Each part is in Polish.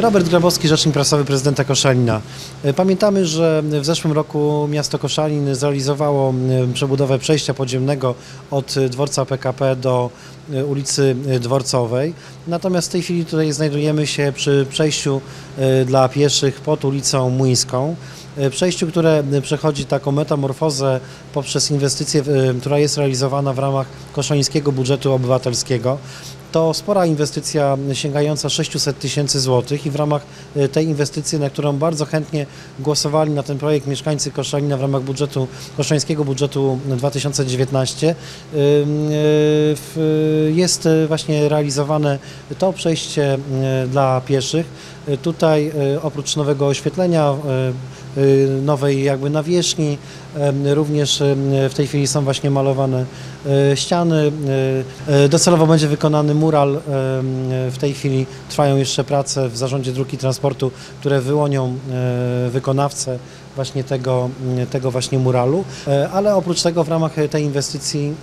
Robert Grabowski, rzecznik prasowy prezydenta Koszalina. Pamiętamy, że w zeszłym roku miasto Koszalin zrealizowało przebudowę przejścia podziemnego od dworca PKP do ulicy Dworcowej. Natomiast w tej chwili tutaj znajdujemy się przy przejściu e, dla pieszych pod ulicą Młyńską. E, Przejściu, które przechodzi taką metamorfozę poprzez inwestycję, e, która jest realizowana w ramach koszalińskiego budżetu obywatelskiego. To spora inwestycja sięgająca 600 tysięcy złotych i w ramach e, tej inwestycji, na którą bardzo chętnie głosowali na ten projekt mieszkańcy Koszalina w ramach budżetu, koszalińskiego budżetu 2019, ym, e, jest właśnie realizowane to przejście e, dla pieszych. Tutaj oprócz nowego oświetlenia, nowej jakby nawierzchni, również w tej chwili są właśnie malowane e, ściany. E, e, Docelowo będzie wykonany mural. W tej chwili trwają jeszcze prace w Zarządzie Dróg i Transportu, które wyłonią wykonawcę właśnie tego, tego właśnie muralu, ale oprócz tego w ramach tej inwestycji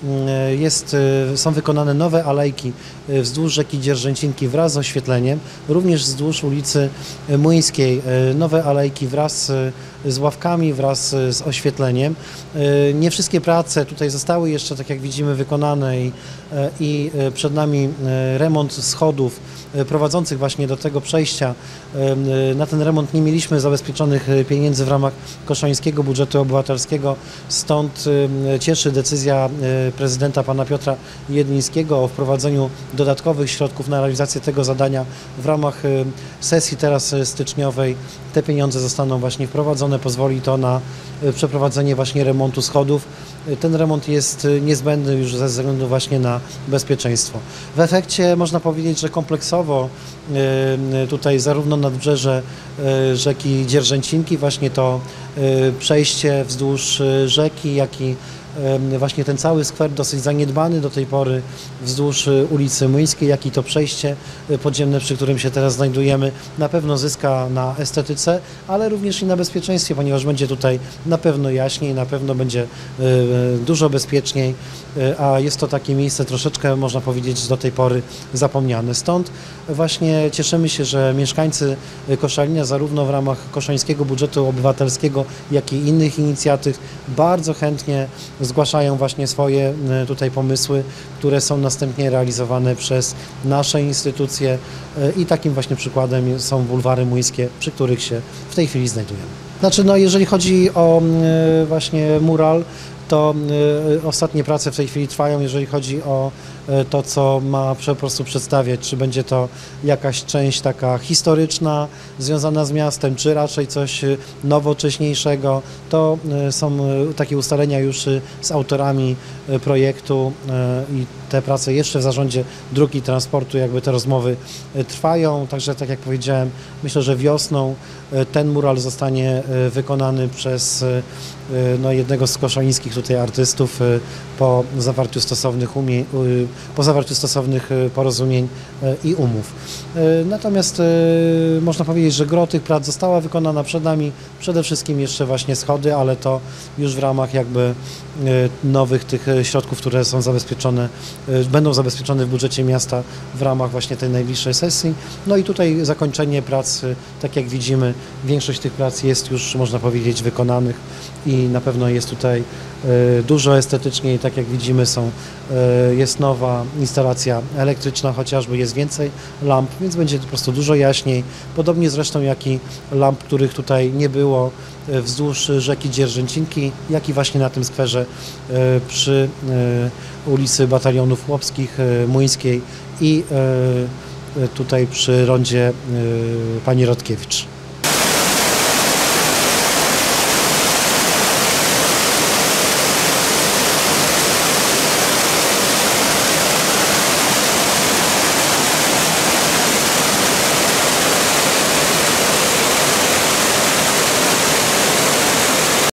jest, są wykonane nowe alejki wzdłuż rzeki Dzierżęcinki wraz z oświetleniem, również wzdłuż ulicy Młyńskiej, nowe alejki wraz e, z ławkami, wraz e, z oświetleniem. E, Nie wszystkie prace tutaj zostały jeszcze, tak jak widzimy, wykonane i, e, i przed nami remont schodów prowadzących właśnie do tego przejścia. Na ten remont nie mieliśmy zabezpieczonych pieniędzy w ramach koszońskiego budżetu obywatelskiego, stąd cieszy decyzja prezydenta pana Piotra Jedlińskiego o wprowadzeniu dodatkowych środków na realizację tego zadania w ramach sesji teraz styczniowej. Te pieniądze zostaną właśnie wprowadzone, pozwoli to na e, przeprowadzenie właśnie remontu schodów. E, Ten remont jest e, niezbędny już ze względu właśnie na bezpieczeństwo. W efekcie można powiedzieć, że kompleksowo tutaj zarówno nadbrzeże rzeki Dzierżęcinki, właśnie to przejście wzdłuż rzeki, jak i właśnie ten cały skwer dosyć zaniedbany do tej pory wzdłuż e, ulicy Młyńskiej, jak i to przejście e, podziemne, przy którym się teraz znajdujemy, na pewno zyska na estetyce, ale również i na bezpieczeństwie, ponieważ będzie tutaj na pewno jaśniej, na pewno będzie e, dużo bezpieczniej, a jest to takie miejsce troszeczkę, można powiedzieć, do tej pory zapomniane. Stąd właśnie cieszymy się, że mieszkańcy Koszalina zarówno w ramach koszańskiego budżetu obywatelskiego, jak i innych inicjatyw bardzo chętnie zgłaszają właśnie swoje e, tutaj pomysły, które są następnie realizowane przez nasze instytucje e, i takim właśnie przykładem są bulwary młyńskie, przy których się w tej chwili znajdujemy. Znaczy, no jeżeli chodzi o e, właśnie mural, to e, ostatnie prace w tej chwili trwają, jeżeli chodzi o e, to, co ma po prostu przedstawiać, czy będzie to jakaś część taka historyczna, związana z miastem, czy raczej coś nowocześniejszego. To są takie ustalenia już z autorami projektu i te prace jeszcze w zarządzie dróg i transportu, jakby te rozmowy e, trwają. Także tak jak powiedziałem, myślę, że wiosną e, ten mural zostanie e, wykonany przez no, jednego z koszalińskich tutaj artystów po zawarciu stosownych, umie, po zawarciu stosownych porozumień i umów. Natomiast można powiedzieć, że gro tych prac została wykonana przed nami, przede wszystkim jeszcze właśnie schody, ale to już w ramach jakby nowych tych środków, które są zabezpieczone, będą zabezpieczone w budżecie miasta w ramach właśnie tej najbliższej sesji. No i tutaj zakończenie prac, e, tak jak widzimy, większość tych prac jest już, można powiedzieć, wykonanych i na pewno jest tutaj e, dużo estetycznie i tak jak widzimy są, e, jest nowa instalacja elektryczna chociażby, jest więcej lamp, więc będzie po prostu dużo jaśniej. Podobnie zresztą jak i lamp, których tutaj nie było wzdłuż rzeki Dzierżęcinki, jak i właśnie na tym skwerze przy ulicy Batalionów Chłopskich, e, Młyńskiej i e, e, tutaj przy rondzie pani Rodkiewicz.